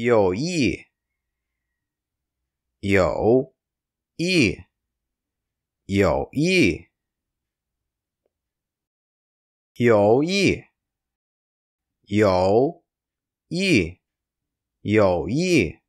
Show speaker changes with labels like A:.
A: 有意。有意。有意。有意。有意。有意。